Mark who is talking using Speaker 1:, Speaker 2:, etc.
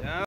Speaker 1: Yeah.